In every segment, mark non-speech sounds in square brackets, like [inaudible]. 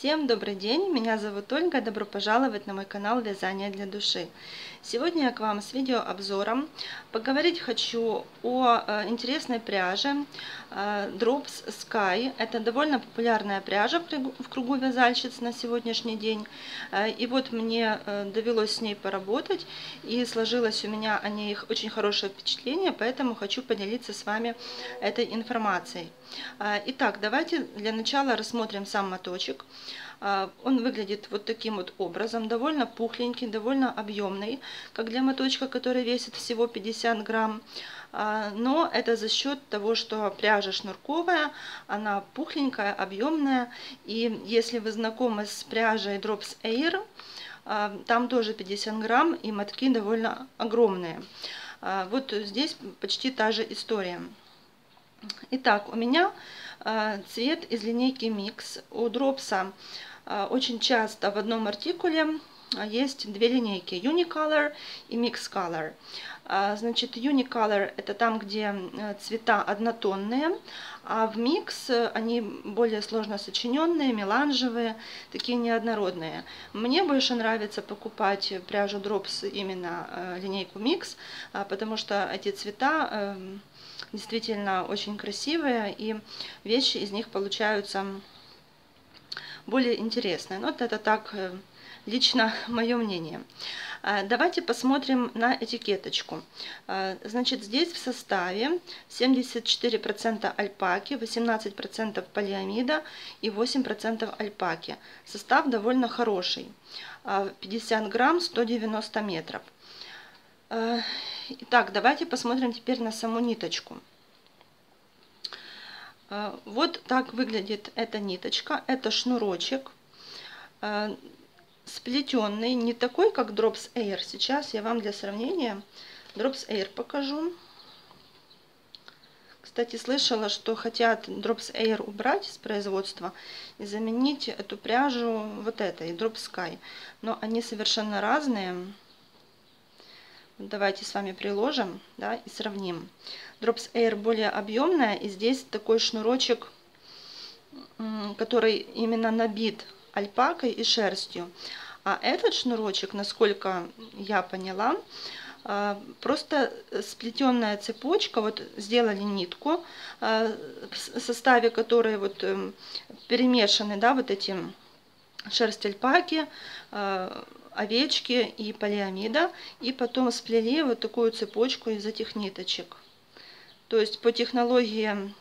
Всем добрый день, меня зовут Ольга, добро пожаловать на мой канал Вязание для души. Сегодня я к вам с видеообзором. Поговорить хочу о э, интересной пряже э, Drops Sky. Это довольно популярная пряжа в кругу вязальщиц на сегодняшний день. Э, и вот мне довелось с ней поработать, и сложилось у меня о ней очень хорошее впечатление, поэтому хочу поделиться с вами этой информацией. Итак, давайте для начала рассмотрим сам моточек. А, он выглядит вот таким вот образом, довольно пухленький, довольно объемный, как для моточка, который весит всего 50 грамм. А, но это за счет того, что пряжа шнурковая, она пухленькая, объемная. И если вы знакомы с пряжей Drops Air, а, там тоже 50 грамм и мотки довольно огромные. Вот здесь почти та же история. Итак, у меня цвет из линейки Mix. У Дропса а, очень часто в одном артикуле а, есть две линейки Unicolor и Mix Color. Значит, Unicolor это там, где цвета однотонные, а в Mix они более сложно сочиненные, меланжевые, такие неоднородные. Мне больше нравится покупать пряжу Drops именно линейку Mix, потому что эти цвета эм, действительно очень красивые, и вещи из них получаются более интересное. Но вот это так э, лично [laughs] мое мнение. А, давайте посмотрим на этикеточку. А, значит, здесь в составе 74% альпаки, 18% полиамида и 8% альпаки. Состав довольно хороший. 50 а, грамм, 190 метров. Итак, давайте посмотрим теперь на саму ниточку. А, вот так выглядит эта ниточка. Это шнурочек а, сплетенный, не такой, как Drops Air. Сейчас я вам для сравнения Drops Air покажу. Кстати, слышала, что хотят Drops Air убрать из производства и заменить эту пряжу вот этой, Drop Sky. Но они совершенно разные. Давайте с вами приложим да, и сравним. Drops Air более объемная, и здесь такой шнурочек, который именно набит альпакой и шерстью. А этот шнурочек, насколько я поняла, а, просто сплетенная цепочка, вот сделали нитку, а, в составе которой вот эм, перемешаны, да, вот эти шерсть альпаки, а, овечки и полиамида, и потом сплели вот такую цепочку из этих ниточек. То есть по технологии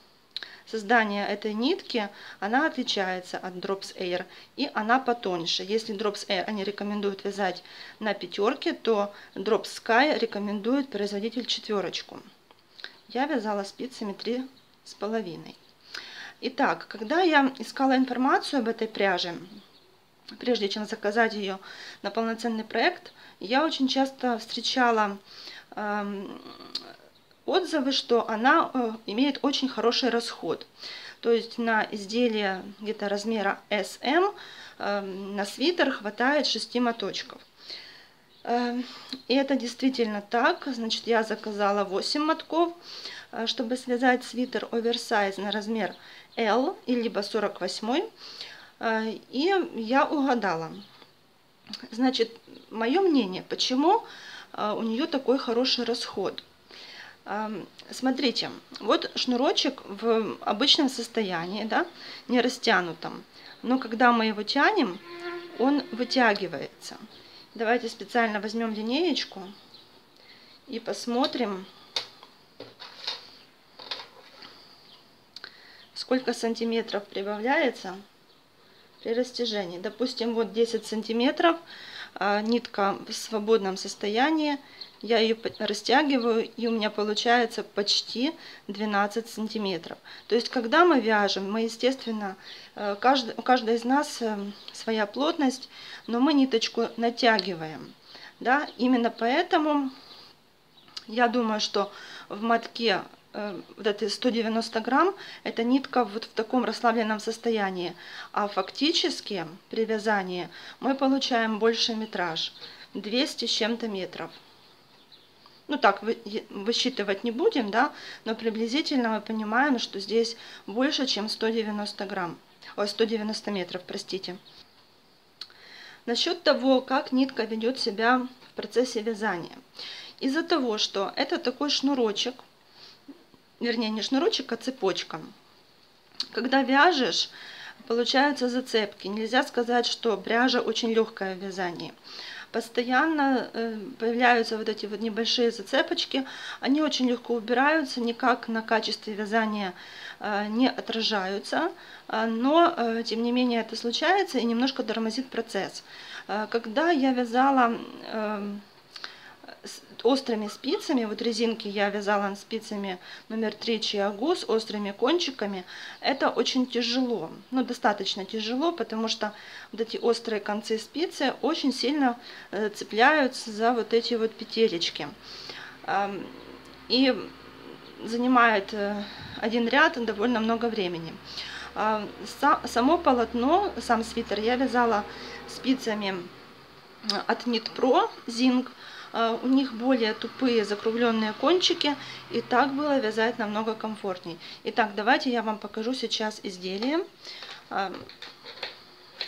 создания этой нитки она отличается от Drops Air и она потоньше. Если Drops Air они рекомендуют вязать на пятерке, то Drops Sky рекомендует производитель четверочку. Я вязала спицами три с половиной. Итак, когда я искала информацию об этой пряже, прежде чем заказать ее на полноценный проект, я очень часто встречала э, отзывы, что она э, имеет очень хороший расход. То есть на изделие где-то размера SM э, на свитер хватает 6 моточков. Э, и это действительно так. Значит, я заказала 8 мотков, э, чтобы связать свитер оверсайз на размер L, либо 48 Э, и я угадала. Значит, мое мнение, почему э, у нее такой хороший расход. Эм, смотрите, вот шнурочек в обычном состоянии, да, не растянутом. Но когда мы его тянем, он вытягивается. Давайте специально возьмем линеечку и посмотрим, сколько сантиметров прибавляется при растяжении. Допустим, вот 10 сантиметров, а, нитка в свободном состоянии, я ее растягиваю, и у меня получается почти 12 сантиметров. То есть, когда мы вяжем, мы, естественно, э, каждый, у каждой из нас э, своя плотность, но мы ниточку натягиваем. Да? Именно поэтому я думаю, что в мотке вот эти 190 грамм, это нитка вот в таком расслабленном состоянии. А фактически при вязании мы получаем больше метраж, 200 с чем-то метров. Ну так, высчитывать не будем, да, но приблизительно мы понимаем, что здесь больше, чем 190 грамм. ой, 190 метров, простите. Насчет того, как нитка ведет себя в процессе вязания. Из-за того, что это такой шнурочек, вернее не шнурочек, а цепочка. Когда вяжешь, получаются зацепки. Нельзя сказать, что пряжа очень легкая в вязании постоянно э, появляются вот эти вот небольшие зацепочки, они очень легко убираются, никак на качестве вязания э, не отражаются, э, но тем не менее это случается и немножко тормозит процесс. Когда я вязала острыми спицами, вот резинки я вязала спицами номер 3 Чиагу с острыми кончиками, это очень тяжело, ну достаточно тяжело, потому что вот эти острые концы спицы очень сильно э, цепляются за вот эти вот петелечки. И занимает э, один ряд довольно много времени. Само полотно, сам свитер я вязала спицами от Knit Pro Zinc а, у них более тупые закругленные кончики, и так было вязать намного комфортней. Итак, давайте я вам покажу сейчас изделие. А,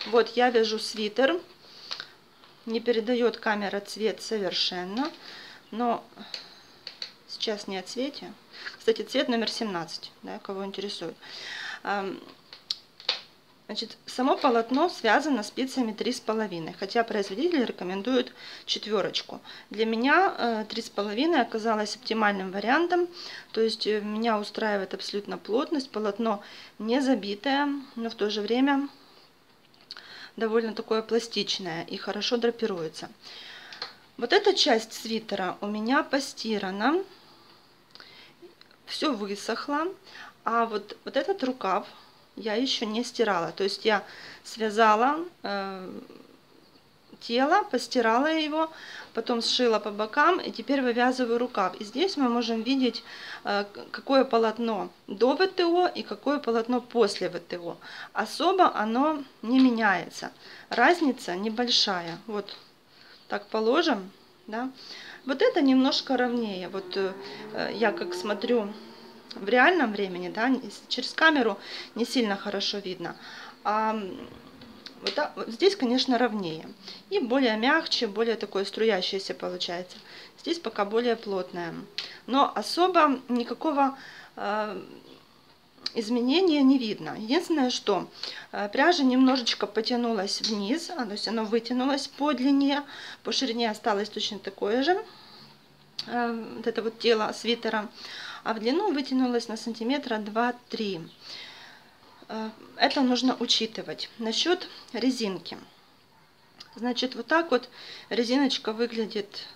вот я вяжу свитер, не передает камера цвет совершенно, но сейчас не о цвете. Кстати, цвет номер 17, да, кого интересует. Значит, само полотно связано спицами 3,5, хотя производитель рекомендует четверочку. Для меня 3,5 э, оказалось оптимальным вариантом, то есть э, меня устраивает абсолютно плотность, полотно не забитое, но в то же время довольно такое пластичное и хорошо драпируется. Вот эта часть свитера у меня постирана, все высохло, а вот, вот этот рукав я еще не стирала. То есть я связала э, тело, постирала его, потом сшила по бокам и теперь вывязываю рукав. И здесь мы можем видеть, э, какое полотно до ВТО и какое полотно после ВТО. Особо оно не меняется. Разница небольшая. Вот так положим. Да? Вот это немножко ровнее. Вот э, я как смотрю в реальном времени, да, через камеру не сильно хорошо видно. А вот, так, здесь, конечно, ровнее. И более мягче, более такое струящееся получается. Здесь пока более плотное. Но особо никакого э, изменения не видно. Единственное, что э, пряжа немножечко потянулась вниз, а, то есть она вытянулась по длине, по ширине осталось точно такое же. Э, вот это вот тело свитера а в длину вытянулась на сантиметра 2-3. Э, это нужно учитывать. Насчет резинки. Значит, вот так вот резиночка выглядит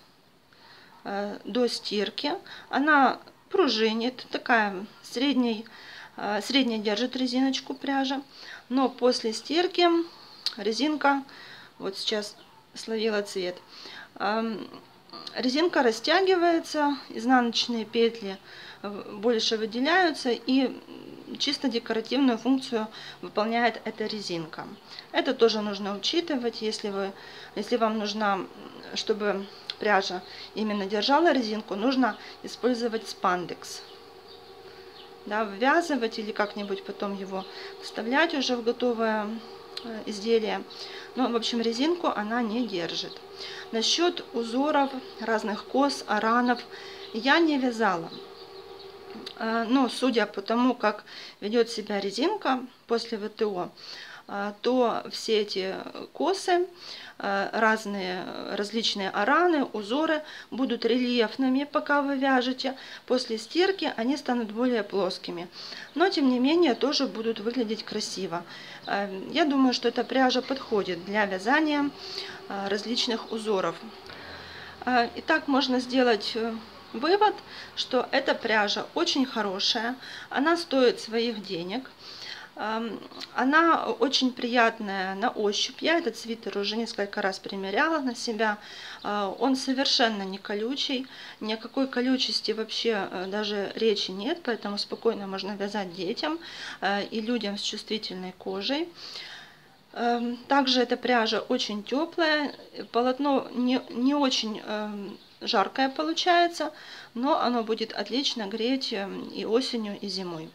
э, до стирки. Она пружинит, такая средней, э, средняя держит резиночку пряжа. Но после стирки резинка, вот сейчас словила цвет, резинка растягивается, изнаночные петли больше выделяются и чисто декоративную функцию выполняет эта резинка. Это тоже нужно учитывать, если, вы, если вам нужно, чтобы пряжа именно держала резинку, нужно использовать спандекс. Да, ввязывать или как-нибудь потом его вставлять уже в готовое э, изделие. Но, в общем, резинку она не держит. Насчет узоров, разных кос, аранов я не вязала. Э, но судя по тому, как ведет себя резинка после ВТО, э, то все эти косы, э, разные различные араны, узоры будут рельефными, пока вы вяжете. После стирки они станут более плоскими. Но, тем не менее, тоже будут выглядеть красиво. Я думаю, что эта пряжа подходит для вязания различных узоров. Итак, можно сделать Вывод, что эта пряжа очень хорошая, она стоит своих денег, она очень приятная на ощупь. Я этот свитер уже несколько раз примеряла на себя. А, он совершенно не колючий, ни о какой колючести вообще э, даже речи нет, поэтому спокойно можно вязать детям э, и людям с чувствительной кожей. Также эта пряжа очень теплая, полотно не, не очень жаркое получается, но оно будет отлично греть эм, и осенью, и зимой.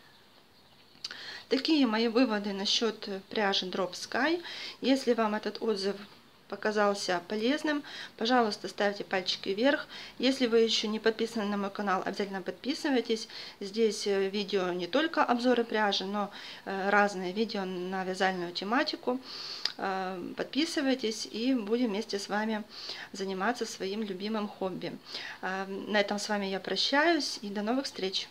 Такие мои выводы насчет пряжи Drop Sky. Если вам этот отзыв показался полезным, пожалуйста, ставьте пальчики вверх. Если вы еще не подписаны на мой канал, обязательно подписывайтесь. Здесь э, видео не только обзоры пряжи, но э, разные видео на вязальную тематику. Э, подписывайтесь и будем вместе с вами заниматься своим любимым хобби. На этом с вами я прощаюсь и до новых встреч!